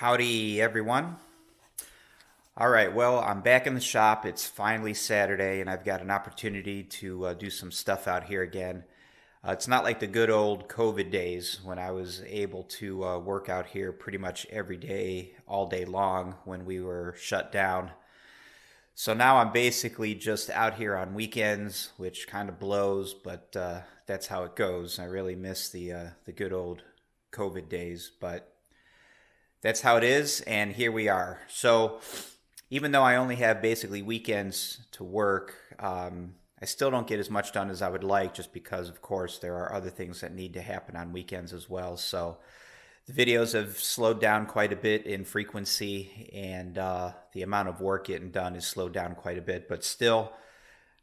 Howdy, everyone. All right, well, I'm back in the shop. It's finally Saturday, and I've got an opportunity to uh, do some stuff out here again. Uh, it's not like the good old COVID days when I was able to uh, work out here pretty much every day, all day long when we were shut down. So now I'm basically just out here on weekends, which kind of blows, but uh, that's how it goes. I really miss the uh, the good old COVID days, but that's how it is, and here we are. So, even though I only have basically weekends to work, um, I still don't get as much done as I would like, just because, of course, there are other things that need to happen on weekends as well. So, the videos have slowed down quite a bit in frequency, and uh, the amount of work getting done is slowed down quite a bit. But still,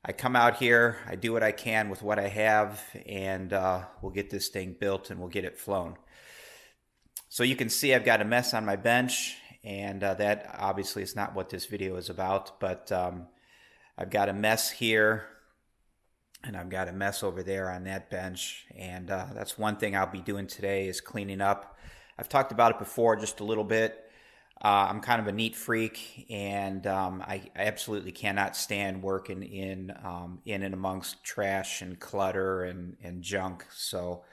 I come out here, I do what I can with what I have, and uh, we'll get this thing built and we'll get it flown. So you can see I've got a mess on my bench, and uh, that obviously is not what this video is about, but um, I've got a mess here, and I've got a mess over there on that bench, and uh, that's one thing I'll be doing today is cleaning up. I've talked about it before just a little bit. Uh, I'm kind of a neat freak, and um, I, I, absolutely cannot stand working in um, in and amongst trash and clutter and, and junk. So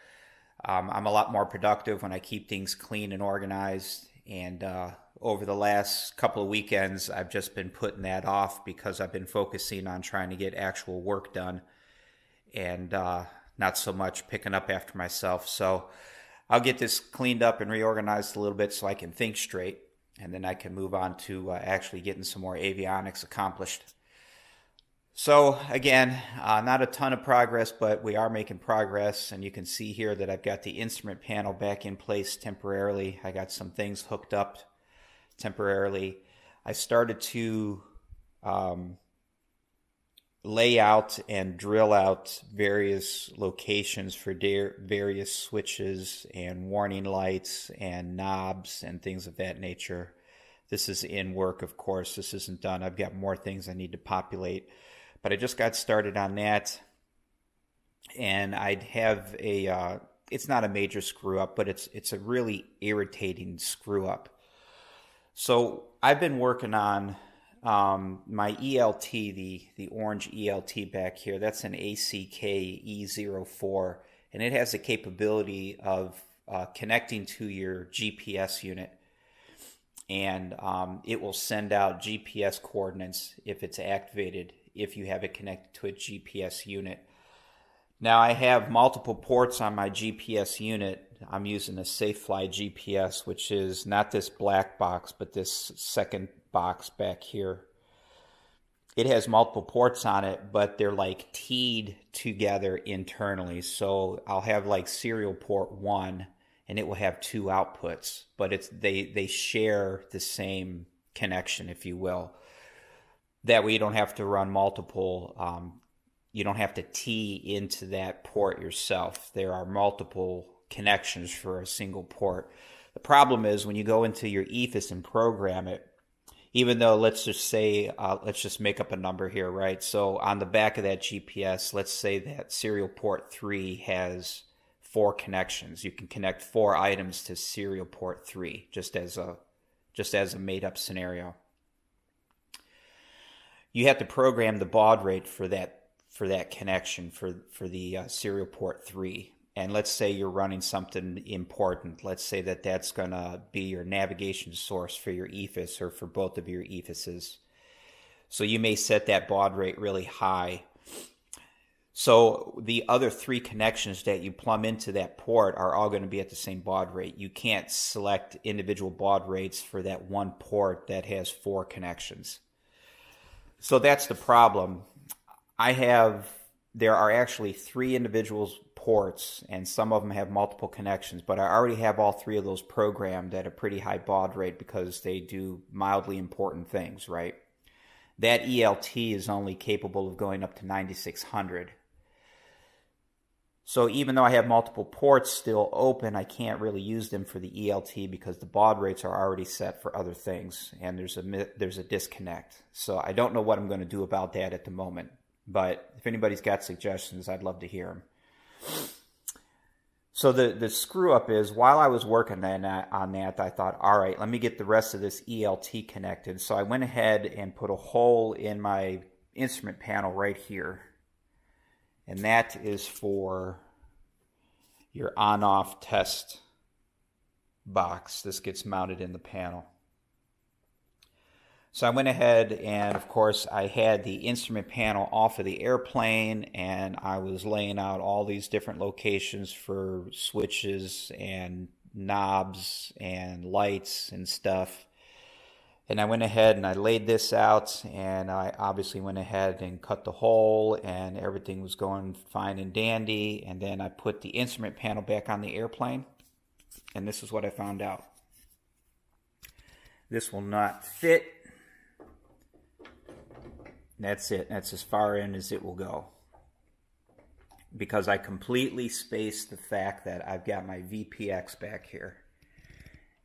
um, I'm a lot more productive when I keep things clean and organized. And uh, over the last couple of weekends, I've just been putting that off because I've been focusing on trying to get actual work done and uh, not so much picking up after myself. So I'll get this cleaned up and reorganized a little bit so I can think straight. And then I can move on to uh, actually getting some more avionics accomplished. So again, uh, not a ton of progress, but we are making progress. And you can see here that I've got the instrument panel back in place temporarily. I got some things hooked up temporarily. I started to um, lay out and drill out various locations for various switches and warning lights and knobs and things of that nature. This is in work, of course. This isn't done. I've got more things I need to populate but I just got started on that, and I'd have a. Uh, it's not a major screw up, but it's it's a really irritating screw up. So I've been working on um, my ELT, the the orange ELT back here. That's an ACK E04, and it has the capability of uh, connecting to your GPS unit and um, it will send out GPS coordinates if it's activated if you have it connected to a GPS unit. Now I have multiple ports on my GPS unit. I'm using a SafeFly GPS, which is not this black box, but this second box back here. It has multiple ports on it, but they're like teed together internally. So I'll have like serial port one and it will have two outputs, but it's they they share the same connection, if you will. That way, you don't have to run multiple. Um, you don't have to tee into that port yourself. There are multiple connections for a single port. The problem is when you go into your EFIS and program it, even though let's just say, uh, let's just make up a number here, right? So on the back of that GPS, let's say that serial port 3 has four connections. You can connect four items to serial port 3 just as a just as a made up scenario you have to program the baud rate for that for that connection for for the uh, serial port 3 and let's say you're running something important let's say that that's going to be your navigation source for your EFIS or for both of your EFISes so you may set that baud rate really high so the other three connections that you plumb into that port are all going to be at the same baud rate. You can't select individual baud rates for that one port that has four connections. So that's the problem. I have, there are actually three individuals ports, and some of them have multiple connections, but I already have all three of those programmed at a pretty high baud rate because they do mildly important things, right? That ELT is only capable of going up to 9600 so even though I have multiple ports still open, I can't really use them for the ELT because the baud rates are already set for other things, and there's a there's a disconnect. So I don't know what I'm going to do about that at the moment. But if anybody's got suggestions, I'd love to hear them. So the, the screw up is while I was working on that, on that, I thought, all right, let me get the rest of this ELT connected. So I went ahead and put a hole in my instrument panel right here. And that is for your on-off test box. This gets mounted in the panel. So I went ahead and of course I had the instrument panel off of the airplane and I was laying out all these different locations for switches and knobs and lights and stuff. And I went ahead and I laid this out and I obviously went ahead and cut the hole and everything was going fine and dandy. And then I put the instrument panel back on the airplane and this is what I found out. This will not fit that's it. That's as far in as it will go. Because I completely spaced the fact that I've got my VPX back here.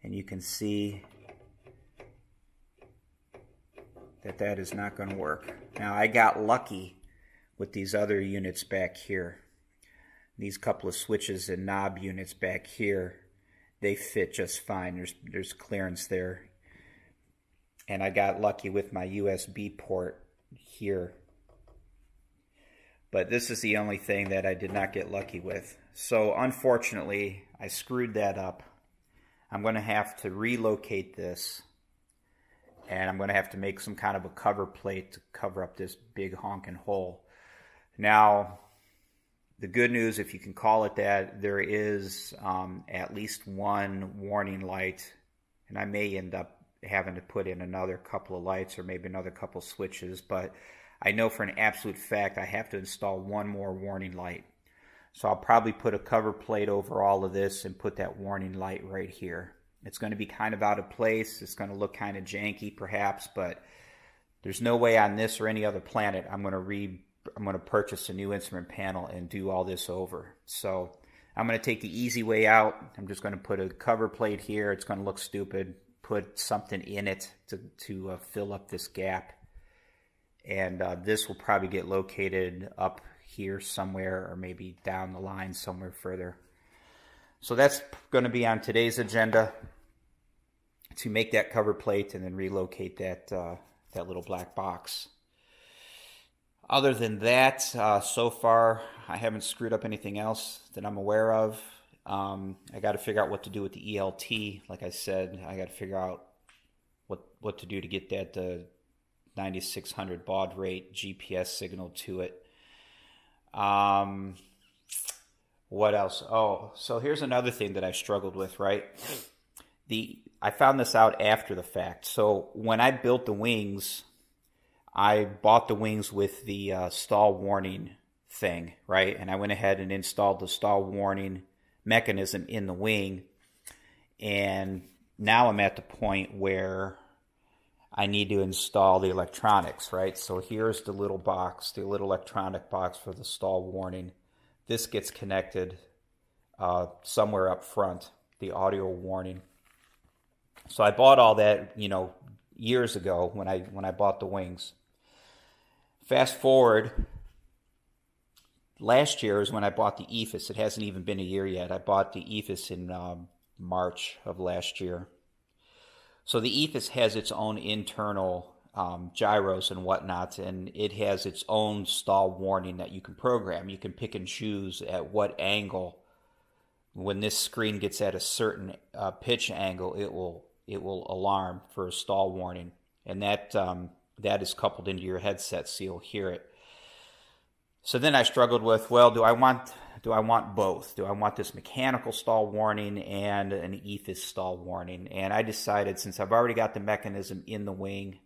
And you can see that that is not going to work. Now I got lucky with these other units back here. These couple of switches and knob units back here, they fit just fine. There's, there's clearance there. And I got lucky with my USB port here. But this is the only thing that I did not get lucky with. So unfortunately, I screwed that up. I'm going to have to relocate this. And I'm going to have to make some kind of a cover plate to cover up this big honking hole. Now, the good news, if you can call it that, there is um, at least one warning light. And I may end up having to put in another couple of lights or maybe another couple switches, but I know for an absolute fact I have to install one more warning light. So I'll probably put a cover plate over all of this and put that warning light right here. It's going to be kind of out of place. It's going to look kind of janky perhaps, but there's no way on this or any other planet I'm going to re I'm going to purchase a new instrument panel and do all this over. So I'm going to take the easy way out. I'm just going to put a cover plate here. It's going to look stupid put something in it to, to uh, fill up this gap. And uh, this will probably get located up here somewhere or maybe down the line somewhere further. So that's going to be on today's agenda to make that cover plate and then relocate that, uh, that little black box. Other than that, uh, so far I haven't screwed up anything else that I'm aware of. Um, I got to figure out what to do with the ELT. Like I said, I got to figure out what what to do to get that uh, 9600 baud rate GPS signal to it. Um, what else? Oh, so here's another thing that I struggled with. Right, the I found this out after the fact. So when I built the wings, I bought the wings with the uh, stall warning thing, right? And I went ahead and installed the stall warning mechanism in the wing. And now I'm at the point where I need to install the electronics, right? So here's the little box, the little electronic box for the stall warning. This gets connected uh, somewhere up front, the audio warning. So I bought all that, you know, years ago when I when I bought the wings. Fast forward last year is when I bought the EFIS. It hasn't even been a year yet. I bought the EFIS in um, March of last year. So the EFIS has its own internal um, gyros and whatnot, and it has its own stall warning that you can program. You can pick and choose at what angle. When this screen gets at a certain uh, pitch angle, it will it will alarm for a stall warning, and that um, that is coupled into your headset, so you'll hear it. So then I struggled with, well, do I want do I want both? Do I want this mechanical stall warning and an EFIS stall warning? And I decided since I've already got the mechanism in the wing,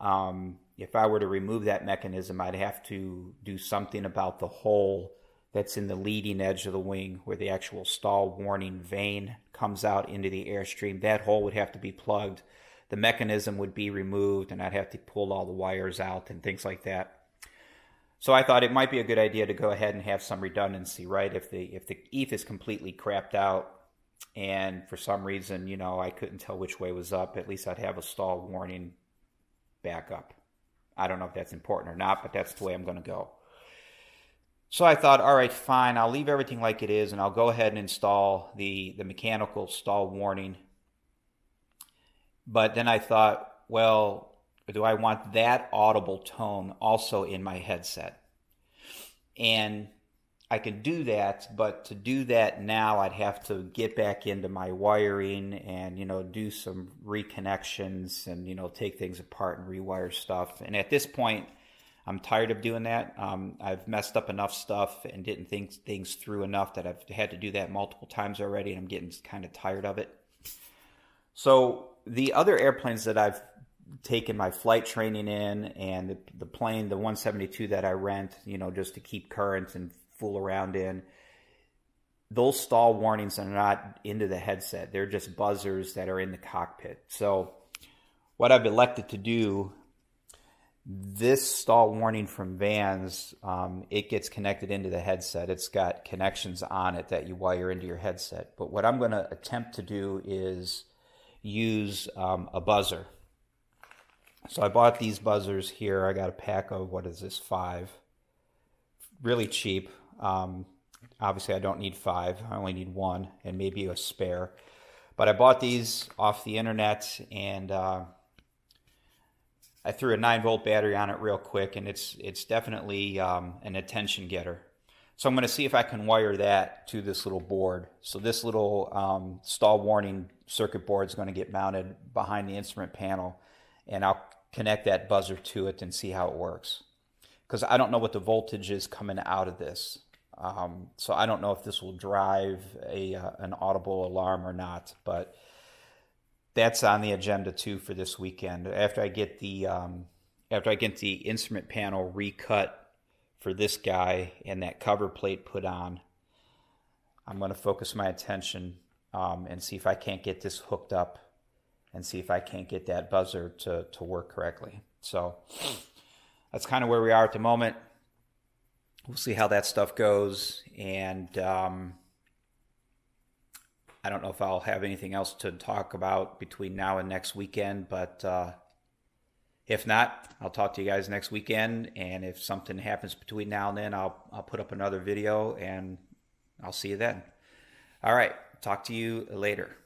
um, if I were to remove that mechanism, I'd have to do something about the hole that's in the leading edge of the wing where the actual stall warning vane comes out into the airstream. That hole would have to be plugged. The mechanism would be removed, and I'd have to pull all the wires out and things like that. So I thought it might be a good idea to go ahead and have some redundancy, right? If the if the EFIS is completely crapped out and for some reason, you know, I couldn't tell which way was up, at least I'd have a stall warning backup. I don't know if that's important or not, but that's the way I'm going to go. So I thought, all right, fine, I'll leave everything like it is and I'll go ahead and install the, the mechanical stall warning. But then I thought, well, do I want that audible tone also in my headset? And I could do that, but to do that now, I'd have to get back into my wiring and, you know, do some reconnections and, you know, take things apart and rewire stuff. And at this point, I'm tired of doing that. Um, I've messed up enough stuff and didn't think things through enough that I've had to do that multiple times already, and I'm getting kind of tired of it. So the other airplanes that I've taken my flight training in, and the, the plane, the 172 that I rent, you know, just to keep current and fool around in, those stall warnings are not into the headset. They're just buzzers that are in the cockpit. So what I've elected to do this stall warning from Vans, um, it gets connected into the headset. It's got connections on it that you wire into your headset. But what I'm going to attempt to do is use um, a buzzer. So I bought these buzzers here. I got a pack of, what is this, five. Really cheap. Um, obviously, I don't need five. I only need one and maybe a spare. But I bought these off the internet and... Uh, I threw a nine volt battery on it real quick, and it's it's definitely um, an attention getter. So I'm going to see if I can wire that to this little board. So this little um, stall warning circuit board is going to get mounted behind the instrument panel, and I'll connect that buzzer to it and see how it works. Because I don't know what the voltage is coming out of this. Um, so I don't know if this will drive a uh, an audible alarm or not, but that's on the agenda too for this weekend. After I get the um, after I get the instrument panel recut for this guy and that cover plate put on, I'm going to focus my attention um, and see if I can't get this hooked up and see if I can't get that buzzer to, to work correctly. So that's kind of where we are at the moment. We'll see how that stuff goes. And um, I don't know if I'll have anything else to talk about between now and next weekend, but uh, if not, I'll talk to you guys next weekend. And if something happens between now and then, I'll I'll put up another video and I'll see you then. All right, talk to you later.